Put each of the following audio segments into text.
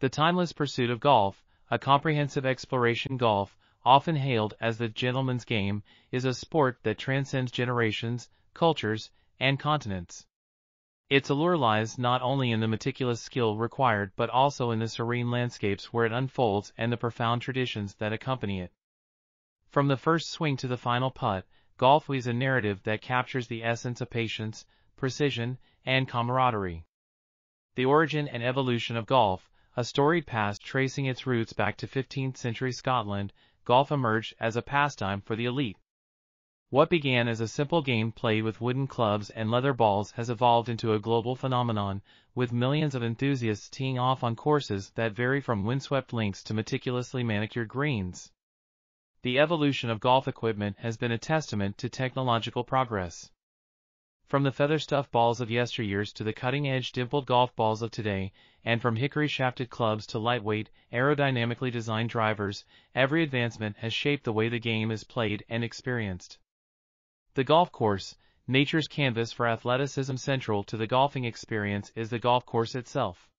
The timeless pursuit of golf, a comprehensive exploration golf, often hailed as the gentleman's game, is a sport that transcends generations, cultures, and continents. Its allure lies not only in the meticulous skill required but also in the serene landscapes where it unfolds and the profound traditions that accompany it. From the first swing to the final putt, golf weaves a narrative that captures the essence of patience, precision, and camaraderie. The origin and evolution of golf, a storied past tracing its roots back to 15th century Scotland, golf emerged as a pastime for the elite. What began as a simple game played with wooden clubs and leather balls has evolved into a global phenomenon, with millions of enthusiasts teeing off on courses that vary from windswept links to meticulously manicured greens. The evolution of golf equipment has been a testament to technological progress. From the feather-stuffed balls of yesteryears to the cutting-edge dimpled golf balls of today, and from hickory-shafted clubs to lightweight, aerodynamically designed drivers, every advancement has shaped the way the game is played and experienced. The golf course, nature's canvas for athleticism central to the golfing experience is the golf course itself.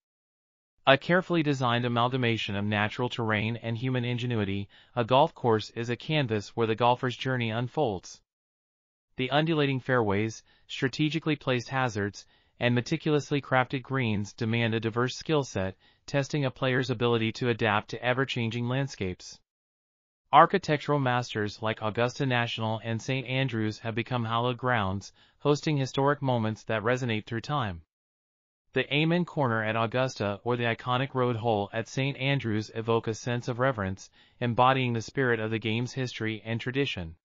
A carefully designed amalgamation of natural terrain and human ingenuity, a golf course is a canvas where the golfer's journey unfolds. The undulating fairways, strategically placed hazards, and meticulously crafted greens demand a diverse skill set, testing a player's ability to adapt to ever-changing landscapes. Architectural masters like Augusta National and St. Andrews have become hallowed grounds, hosting historic moments that resonate through time. The Amen Corner at Augusta or the iconic road hole at St. Andrews evoke a sense of reverence, embodying the spirit of the game's history and tradition.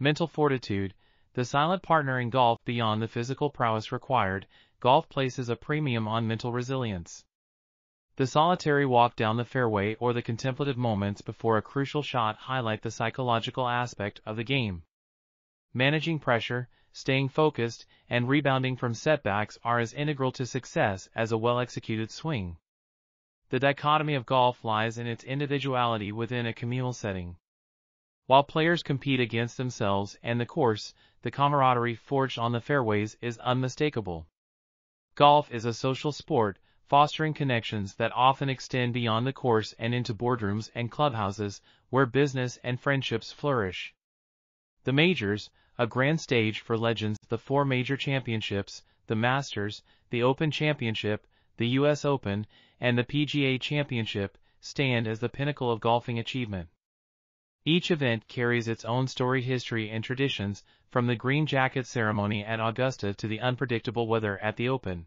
Mental fortitude, the silent partner in golf beyond the physical prowess required, golf places a premium on mental resilience. The solitary walk down the fairway or the contemplative moments before a crucial shot highlight the psychological aspect of the game. Managing pressure, staying focused, and rebounding from setbacks are as integral to success as a well-executed swing. The dichotomy of golf lies in its individuality within a communal setting. While players compete against themselves and the course, the camaraderie forged on the fairways is unmistakable. Golf is a social sport, fostering connections that often extend beyond the course and into boardrooms and clubhouses, where business and friendships flourish. The Majors, a grand stage for legends, the four major championships, the Masters, the Open Championship, the U.S. Open, and the PGA Championship, stand as the pinnacle of golfing achievement. Each event carries its own story history and traditions, from the green jacket ceremony at Augusta to the unpredictable weather at the Open.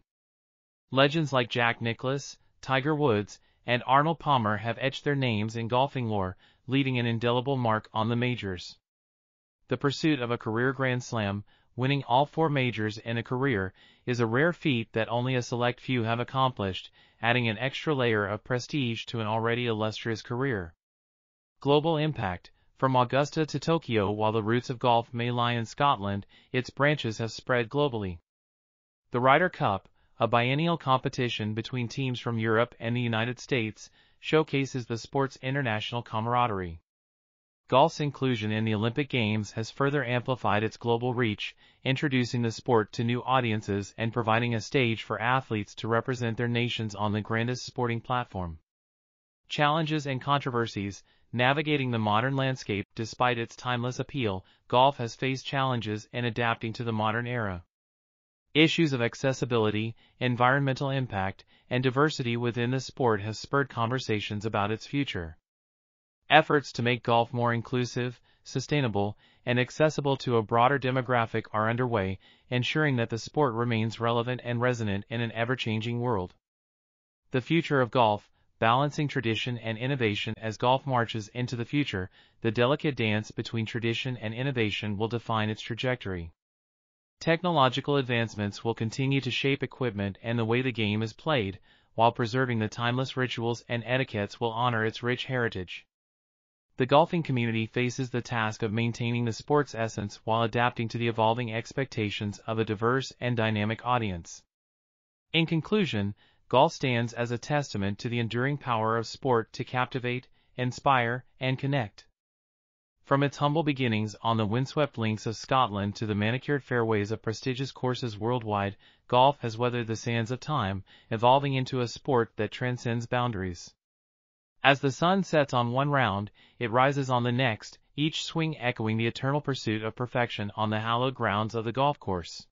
Legends like Jack Nicklaus, Tiger Woods, and Arnold Palmer have etched their names in golfing lore, leaving an indelible mark on the majors. The pursuit of a career Grand Slam, winning all four majors in a career, is a rare feat that only a select few have accomplished, adding an extra layer of prestige to an already illustrious career. Global impact From Augusta to Tokyo while the roots of golf may lie in Scotland, its branches have spread globally. The Ryder Cup, a biennial competition between teams from Europe and the United States, showcases the sport's international camaraderie. Golf's inclusion in the Olympic Games has further amplified its global reach, introducing the sport to new audiences and providing a stage for athletes to represent their nations on the grandest sporting platform. Challenges and controversies Navigating the modern landscape despite its timeless appeal, golf has faced challenges in adapting to the modern era. Issues of accessibility, environmental impact, and diversity within the sport have spurred conversations about its future. Efforts to make golf more inclusive, sustainable, and accessible to a broader demographic are underway, ensuring that the sport remains relevant and resonant in an ever-changing world. The future of golf, balancing tradition and innovation as golf marches into the future, the delicate dance between tradition and innovation will define its trajectory. Technological advancements will continue to shape equipment and the way the game is played, while preserving the timeless rituals and etiquettes will honor its rich heritage. The golfing community faces the task of maintaining the sport's essence while adapting to the evolving expectations of a diverse and dynamic audience. In conclusion, golf stands as a testament to the enduring power of sport to captivate, inspire, and connect. From its humble beginnings on the windswept links of Scotland to the manicured fairways of prestigious courses worldwide, golf has weathered the sands of time, evolving into a sport that transcends boundaries. As the sun sets on one round, it rises on the next, each swing echoing the eternal pursuit of perfection on the hallowed grounds of the golf course.